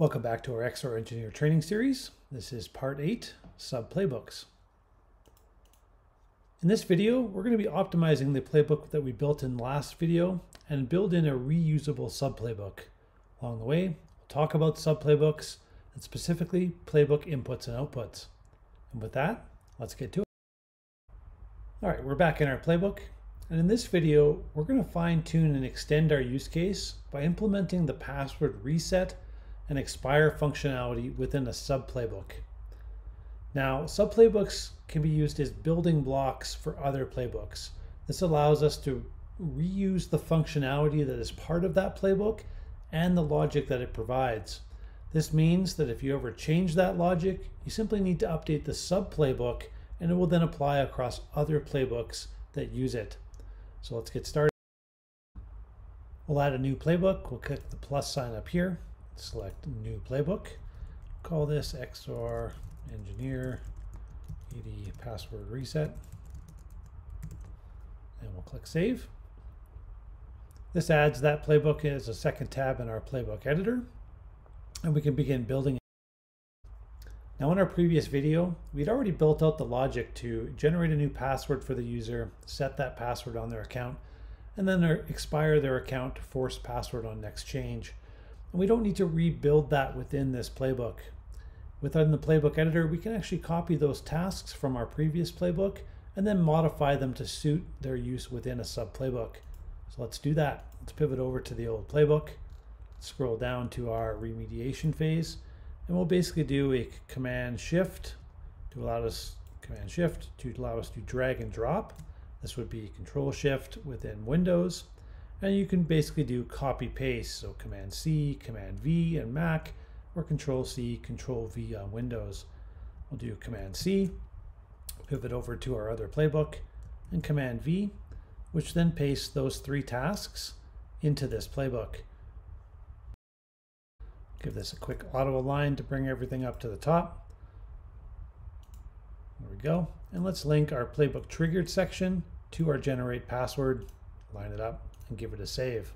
Welcome back to our XSOAR Engineer training series. This is part 8, Sub Playbooks. In this video, we're going to be optimizing the playbook that we built in last video and build in a reusable sub playbook. Along the way, we'll talk about sub playbooks and specifically playbook inputs and outputs. And with that, let's get to it. All right, we're back in our playbook. And in this video, we're going to fine tune and extend our use case by implementing the password reset and expire functionality within a sub playbook. Now, sub playbooks can be used as building blocks for other playbooks. This allows us to reuse the functionality that is part of that playbook and the logic that it provides. This means that if you ever change that logic, you simply need to update the sub playbook and it will then apply across other playbooks that use it. So let's get started. We'll add a new playbook. We'll click the plus sign up here, select new playbook. Call this XSOAR engineer ed password reset. And we'll click save. This adds that playbook as a second tab in our playbook editor. And we can begin building now in our previous video, we'd already built out the logic to generate a new password for the user, set that password on their account, and then er, expire their account to force password on next change. And we don't need to rebuild that within this playbook. Within the playbook editor, we can actually copy those tasks from our previous playbook and then modify them to suit their use within a sub playbook. So let's do that. Let's pivot over to the old playbook, scroll down to our remediation phase, and we'll basically do a command shift to allow us command shift to allow us to drag and drop. This would be control shift within Windows. And you can basically do copy paste. So command C, command V and Mac or control C, control V on Windows. We'll do command C, pivot over to our other playbook and command V, which then pastes those three tasks into this playbook. Give this a quick auto align to bring everything up to the top. There we go. And let's link our playbook triggered section to our generate password, line it up and give it a save.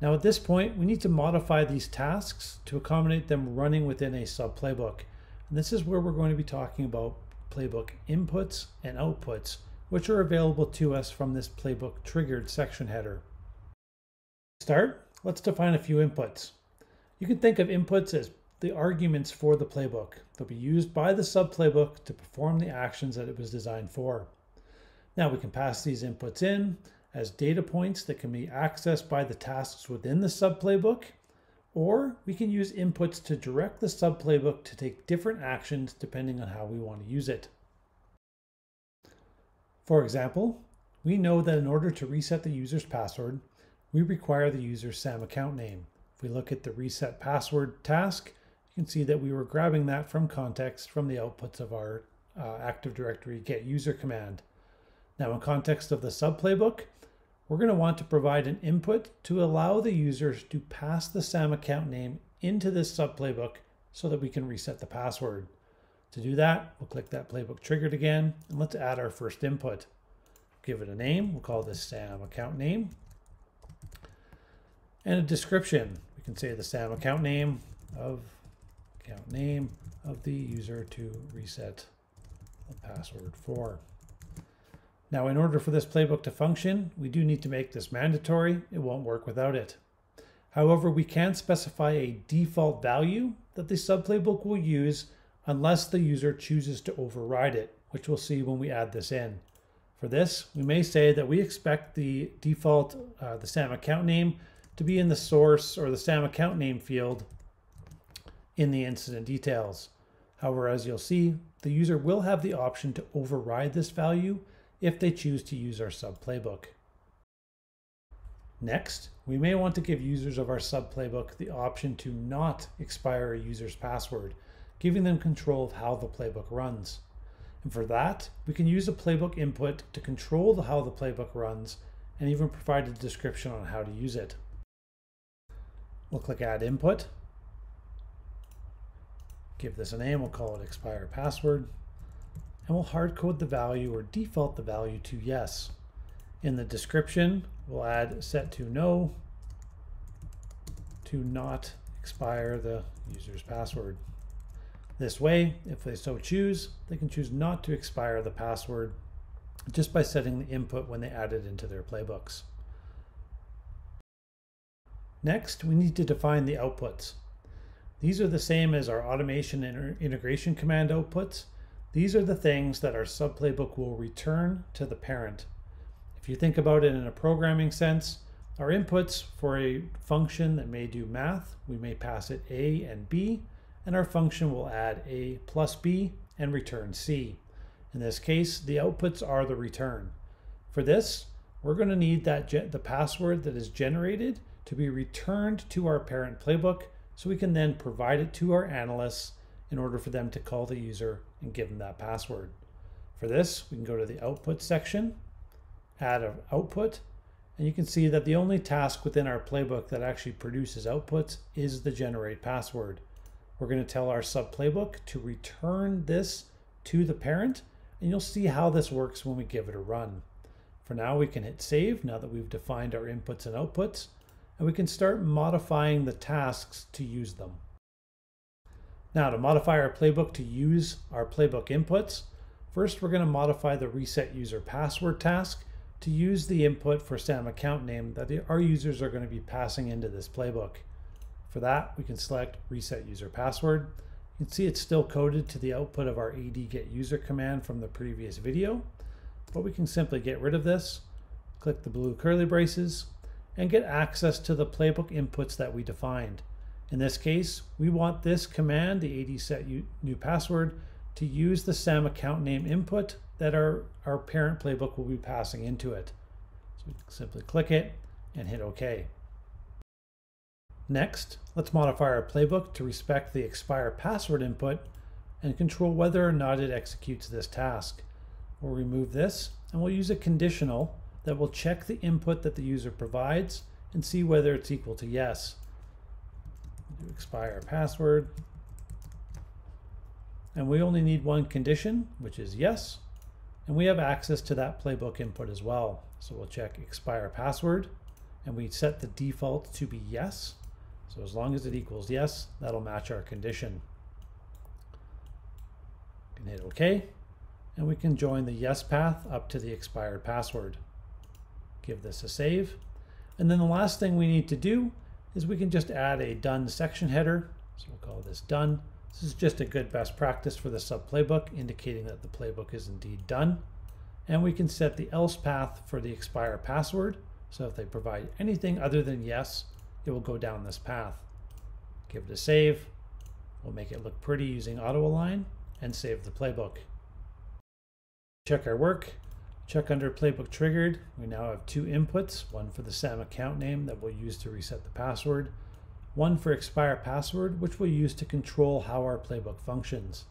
Now at this point, we need to modify these tasks to accommodate them running within a sub playbook. And this is where we're going to be talking about playbook inputs and outputs, which are available to us from this playbook triggered section header. Start, let's define a few inputs. You can think of inputs as the arguments for the playbook. They'll be used by the sub playbook to perform the actions that it was designed for. Now we can pass these inputs in as data points that can be accessed by the tasks within the sub playbook, or we can use inputs to direct the sub playbook to take different actions depending on how we want to use it. For example, we know that in order to reset the user's password, we require the user's SAM account name. If we look at the reset password task, you can see that we were grabbing that from context from the outputs of our uh, Active Directory get user command. Now in context of the sub playbook, we're going to want to provide an input to allow the users to pass the SAM account name into this sub playbook so that we can reset the password. To do that, we'll click that playbook triggered again, and let's add our first input. Give it a name, we'll call this SAM account name, and a description We can say the SAM account name of account name of the user to reset the password for. Now, in order for this playbook to function, we do need to make this mandatory. It won't work without it. However, we can specify a default value that the subplaybook will use unless the user chooses to override it, which we'll see when we add this in. For this, we may say that we expect the default, uh, the SAM account name to be in the source or the SAM account name field in the incident details. However, as you'll see, the user will have the option to override this value if they choose to use our sub playbook. Next, we may want to give users of our sub playbook the option to not expire a user's password, giving them control of how the playbook runs. And for that, we can use a playbook input to control the, how the playbook runs and even provide a description on how to use it. We'll click add input. Give this a name, we'll call it expire password. And we'll hard code the value or default the value to yes. In the description, we'll add set to no to not expire the user's password. This way, if they so choose, they can choose not to expire the password just by setting the input when they add it into their playbooks. Next, we need to define the outputs. These are the same as our automation and integration command outputs. These are the things that our subplaybook will return to the parent. If you think about it in a programming sense, our inputs for a function that may do math, we may pass it a and b, and our function will add a plus b and return c. In this case, the outputs are the return. For this, we're going to need that the password that is generated to be returned to our parent playbook so we can then provide it to our analysts in order for them to call the user and give them that password. For this, we can go to the output section, add an output, and you can see that the only task within our playbook that actually produces outputs is the generate password. We're going to tell our sub playbook to return this to the parent, and you'll see how this works when we give it a run. For now, we can hit save now that we've defined our inputs and outputs and we can start modifying the tasks to use them. Now to modify our playbook to use our playbook inputs, first we're going to modify the reset user password task to use the input for SAM account name that the, our users are going to be passing into this playbook. For that, we can select reset user password. You can see it's still coded to the output of our AD get user command from the previous video, but we can simply get rid of this, click the blue curly braces, and get access to the playbook inputs that we defined. In this case, we want this command, the AD set new password, to use the SAM account name input that our, our parent playbook will be passing into it. So we simply click it and hit OK. Next, let's modify our playbook to respect the expire password input and control whether or not it executes this task. We'll remove this and we'll use a conditional that will check the input that the user provides and see whether it's equal to yes. Expire password. And we only need one condition, which is yes. And we have access to that playbook input as well. So we'll check expire password and we set the default to be yes. So as long as it equals yes, that'll match our condition. We can hit OK, and we can join the yes path up to the expired password give this a save. And then the last thing we need to do is we can just add a done section header. So we'll call this done. This is just a good best practice for the sub playbook, indicating that the playbook is indeed done. And we can set the else path for the expire password. So if they provide anything other than yes, it will go down this path. Give it a save. We'll make it look pretty using auto align and save the playbook. Check our work. Check under playbook triggered. We now have two inputs, one for the SAM account name that we'll use to reset the password, one for expire password, which we'll use to control how our playbook functions.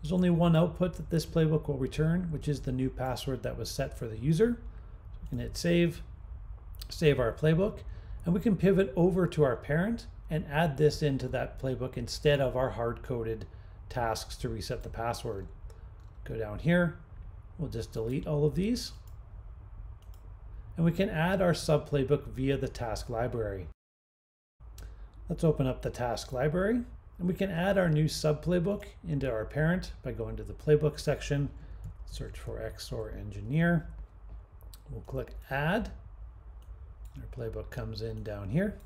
There's only one output that this playbook will return, which is the new password that was set for the user. So we can hit save, save our playbook, and we can pivot over to our parent and add this into that playbook instead of our hard-coded tasks to reset the password. Go down here, We'll just delete all of these. And we can add our sub playbook via the task library. Let's open up the task library and we can add our new sub playbook into our parent by going to the playbook section, search for XSOAR engineer. We'll click add. Our playbook comes in down here.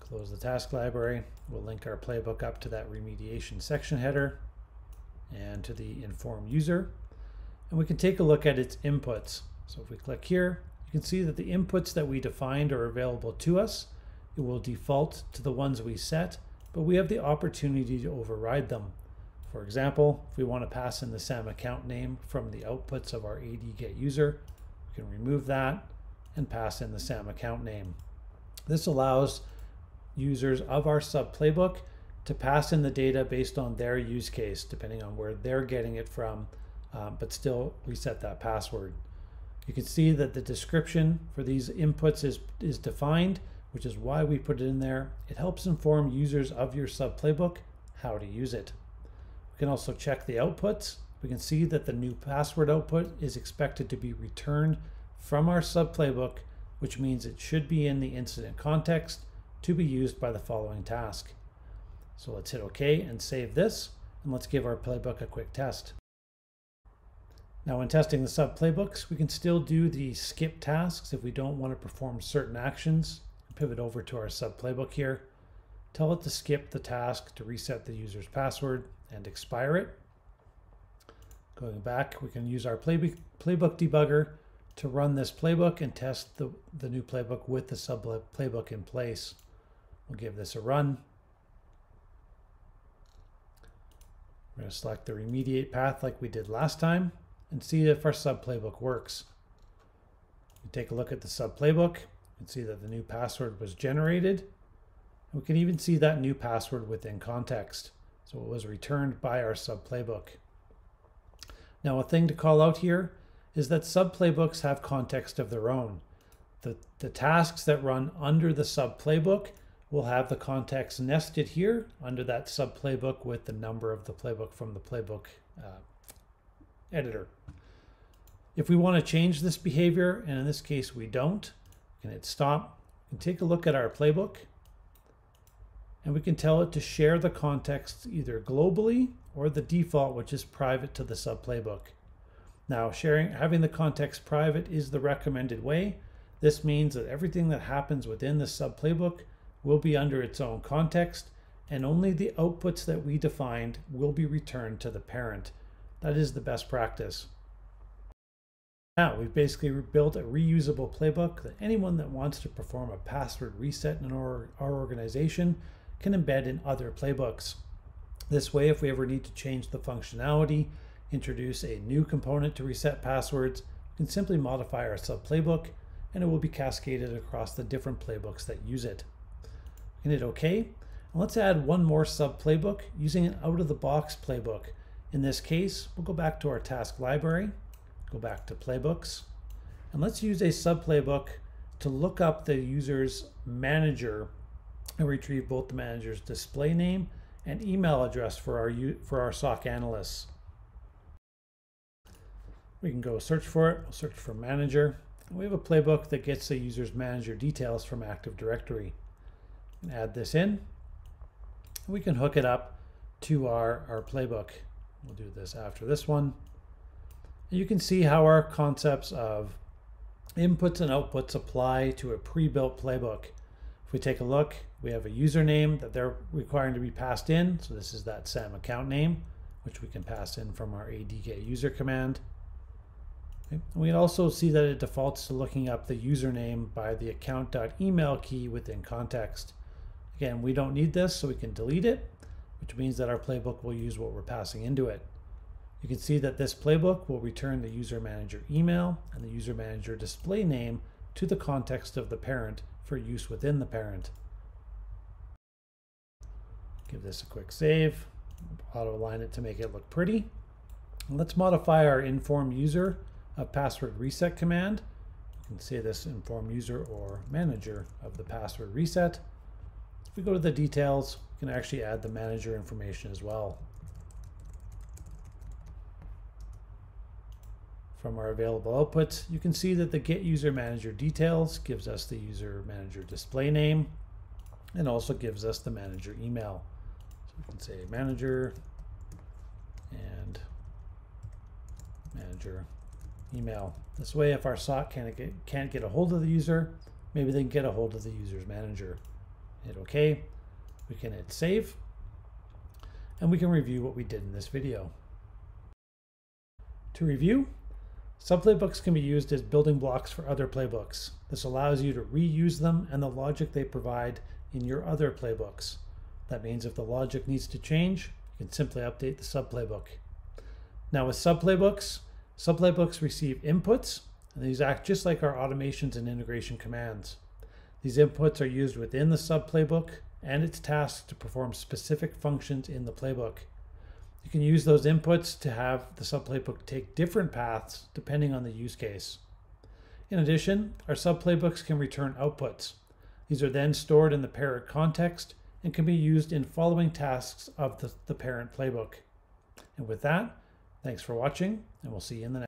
Close the task library. We'll link our playbook up to that remediation section header and to the inform user and we can take a look at its inputs. So if we click here, you can see that the inputs that we defined are available to us. It will default to the ones we set, but we have the opportunity to override them. For example, if we want to pass in the SAM account name from the outputs of our AD get user, we can remove that and pass in the SAM account name. This allows users of our sub playbook to pass in the data based on their use case, depending on where they're getting it from um, but still reset that password. You can see that the description for these inputs is, is defined, which is why we put it in there. It helps inform users of your sub playbook how to use it. We can also check the outputs. We can see that the new password output is expected to be returned from our sub playbook, which means it should be in the incident context, to be used by the following task. So let's hit OK and save this, and let's give our playbook a quick test. Now when testing the sub playbooks, we can still do the skip tasks if we don't want to perform certain actions. Pivot over to our sub playbook here. Tell it to skip the task to reset the user's password and expire it. Going back, we can use our playbook, playbook debugger to run this playbook and test the, the new playbook with the sub playbook in place. We'll give this a run. We're going to select the remediate path like we did last time and see if our sub playbook works. We take a look at the sub playbook and see that the new password was generated. We can even see that new password within context. So it was returned by our sub playbook. Now a thing to call out here is that sub playbooks have context of their own. The, the tasks that run under the sub playbook will have the context nested here under that sub playbook with the number of the playbook from the playbook uh, editor. If we want to change this behavior, and in this case we don't, we can hit stop and take a look at our playbook and we can tell it to share the context either globally or the default, which is private to the sub playbook. Now, sharing, having the context private is the recommended way. This means that everything that happens within the sub playbook will be under its own context, and only the outputs that we defined will be returned to the parent. That is the best practice. Now, we've basically built a reusable playbook that anyone that wants to perform a password reset in our, our organization can embed in other playbooks. This way, if we ever need to change the functionality, introduce a new component to reset passwords, we can simply modify our sub playbook and it will be cascaded across the different playbooks that use it. Hit OK. And let's add one more sub playbook using an out of the box playbook. In this case, we'll go back to our task library, go back to playbooks, and let's use a sub playbook to look up the user's manager and retrieve both the manager's display name and email address for our, for our SOC analysts. We can go search for it, we'll search for manager. We have a playbook that gets the user's manager details from Active Directory. add this in. We can hook it up to our, our playbook. We'll do this after this one. You can see how our concepts of inputs and outputs apply to a pre-built playbook. If we take a look, we have a username that they're requiring to be passed in. So this is that SAM account name, which we can pass in from our AD get user command. Okay. We also see that it defaults to looking up the username by the account.email key within context. Again, we don't need this, so we can delete it, which means that our playbook will use what we're passing into it. You can see that this playbook will return the user manager email and the user manager display name to the context of the parent for use within the parent. Give this a quick save, auto align it to make it look pretty. let's modify our inform user of password reset command. You can say this inform user or manager of the password reset. If we go to the details, can actually add the manager information as well. From our available outputs, you can see that the get user manager details gives us the user manager display name and also gives us the manager email. So we can say manager and manager email. This way, if our SOC can't get, can't get a hold of the user, maybe they can get a hold of the user's manager. Hit OK. We can hit save. And we can review what we did in this video. To review, Subplaybooks can be used as building blocks for other playbooks. This allows you to reuse them and the logic they provide in your other playbooks. That means if the logic needs to change, you can simply update the subplaybook. Now with subplaybooks, subplaybooks receive inputs, and these act just like our automations and integration commands. These inputs are used within the subplaybook and its tasks to perform specific functions in the playbook. You can use those inputs to have the subplaybook take different paths depending on the use case. In addition, our subplaybooks can return outputs. These are then stored in the parent context and can be used in following tasks of the, the parent playbook. And with that, thanks for watching, and we'll see you in the next